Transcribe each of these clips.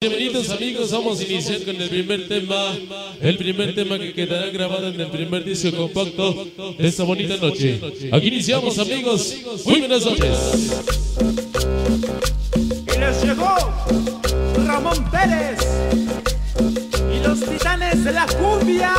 Bienvenidos amigos, vamos a iniciar con el primer tema, el primer tema que quedará grabado en el primer disco compacto de esta bonita noche. Aquí iniciamos amigos, muy buenas noches. Y les llegó Ramón Pérez y los titanes de la cumbia.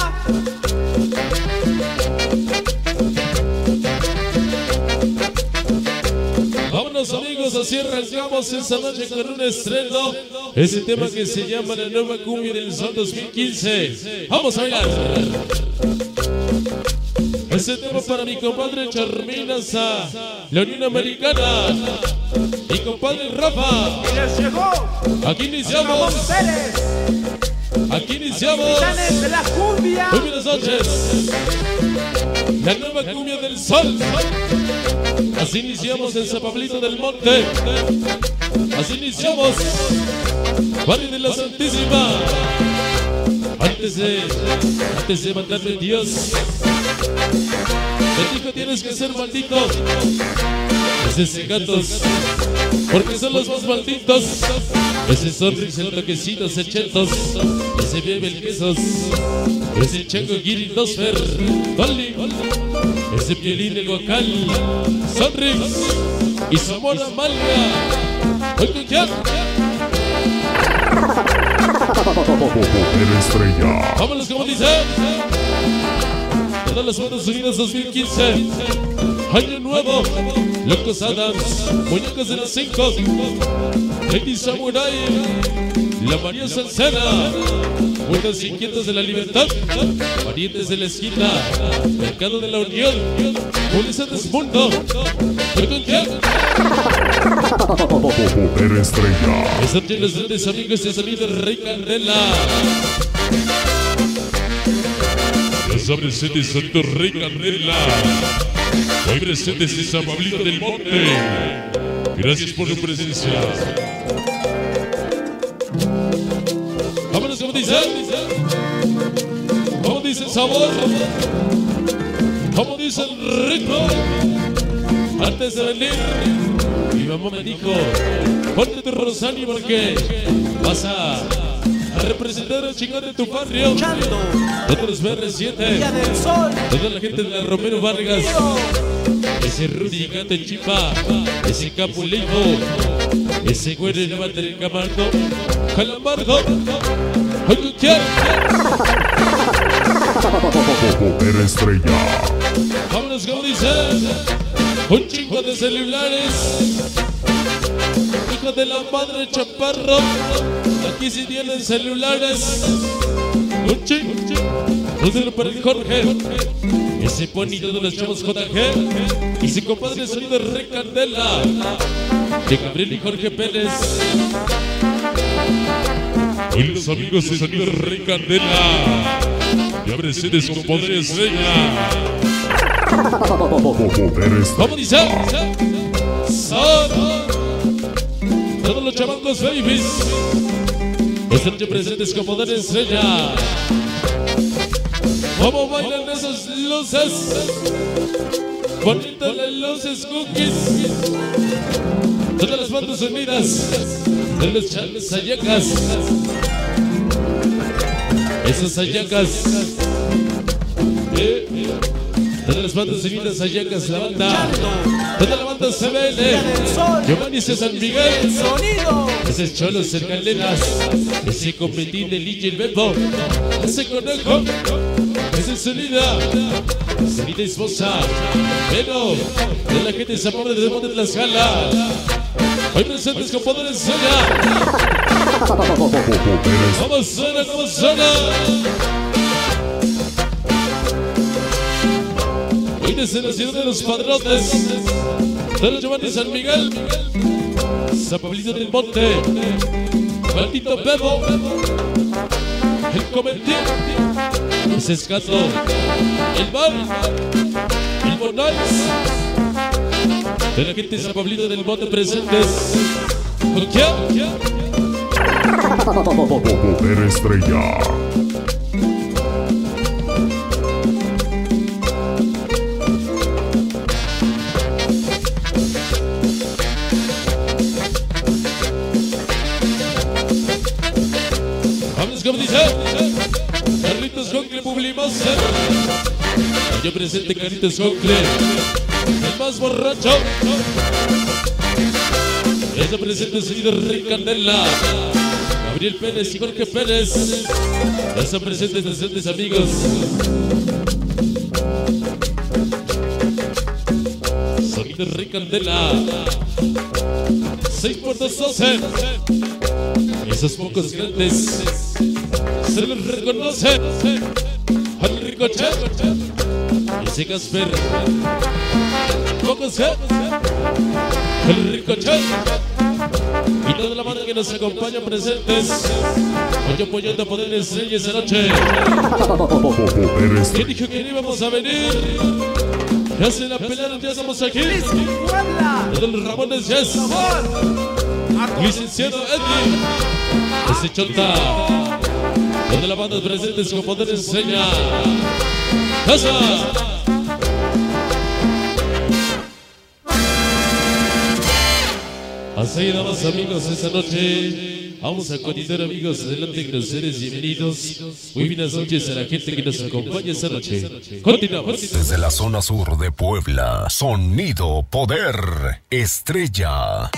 Así arrancamos esta noche con un estreno, ese tema que se llama La Nueva Cumbia del Sol 2015. Vamos a bailar. Ese tema para mi compadre Charminaza, la Unión Americana, mi compadre Rafa. Aquí iniciamos, aquí iniciamos. Muy buenas noches. La nueva cumbia del sol. Así iniciamos en San Pablito del Monte. Así iniciamos. Barrio de la Santísima. Antes de, antes de mandarle Dios. Te dijo tienes que ser maldito. Ese es gatos. Porque son los más malditos. Ese sonrix, el toquecito, sechetos. Ese bebe el quesos. Ese chango guiri dosfer. Dolly. Ese pielín el guacal. Sonrix. Y Zamora Malga. Hoy con? El estrella. Vámonos como dice. Todas las Estados Unidos 2015. Año nuevo. Locos Adams. Muñecos de los cinco. Lady Samurai. La María Salcena. Buenos inquietos de la libertad. Parientes de la esquina. Mercado de la Unión. Policía del mundo. ¿Pero con quién? El estrella. Llenos de grandes amigos de sonido Rey Candela. Los presentes sonido Rey Candela. Hoy presentes en San Pablito del Monte. Gracias por su presencia. Vámonos, como dice. Como dice el sabor. Como dice el ritmo. Antes de venir, mi mamá me dijo, ponte tu rosario porque vas a representar al chingón de tu barrio. Escuchando Nosotros BR7, Día del Sol. toda la gente de la Romero Vargas, ese Rudy Gato en Chipa, ese Capulejo, ese güero de Mata del Camargo, Calamardo, ¡Ay, con quién! El estrella. Vámonos como dice. Un chingo de celulares Hijo de la madre chaparro Aquí sí tienen celulares. Un celo para el Jorge. Ese bonito de los chavos JG Y su compadre sonido recandela De Gabriel y Jorge Pérez. Hoy los amigos de sonido recandela Y abre sedes con poder estrella El estrella. ¿Cómo dice? Chamacos babies. Esta noche presentes como poder estrella. ¿Cómo bailan esas luces? Bonitas las luces cookies. Todas las bandas unidas de los chales ayacas. Esas ayacas. Todas las bandas unidas ayacas, la banda. Toda la banda se Sol. Giovanni C. San Miguel. Ese es Cholo Cercalenas, ese competín de Lille el Bebo, ese conejo, ese Solida, Solida esposa, pero de la gente Zamora de Monte de Tlaxcala. Hoy presentes con poder soñar. ¿Cómo suena? ¿Cómo suena? Hoy desde la ciudad de los padrotes, los Giovanni San Miguel, San Pablito del Monte, Maldito Bebo, el Comentín, ese es Gato, el Bar, el Bonals, de la gente San Pablito del Monte presentes. ¿Con quién? El estrella. Publimos. Yo presente Carlitos Joncle. El más borracho. Ella presente señor Rey Candela. Gabriel Pérez y Jorge Pérez. Esa presente presentes amigos. Sonido Rey Candela. 6 por 2 12. Esos pocos grandes se los reconoce al ricochet. Ese Casper. Pocos el ricochet. Y toda la banda que nos acompaña presentes. Hoy apoyando a Poder Estrella esa noche. ¿Quién dijo que no íbamos a venir? Ya se la pelaron, ya estamos aquí. Jazz. Sabor. A todos Licenciado Eddie. Ese chota. Donde la banda presentes con Poder Enseña. Casa. Así damas amigos, esta noche vamos a continuar amigos, adelante que nos seres bienvenidos. Muy buenas noches a la gente que nos acompaña esta noche. Continuamos. Desde la zona sur de Puebla, Sonido Poder Estrella.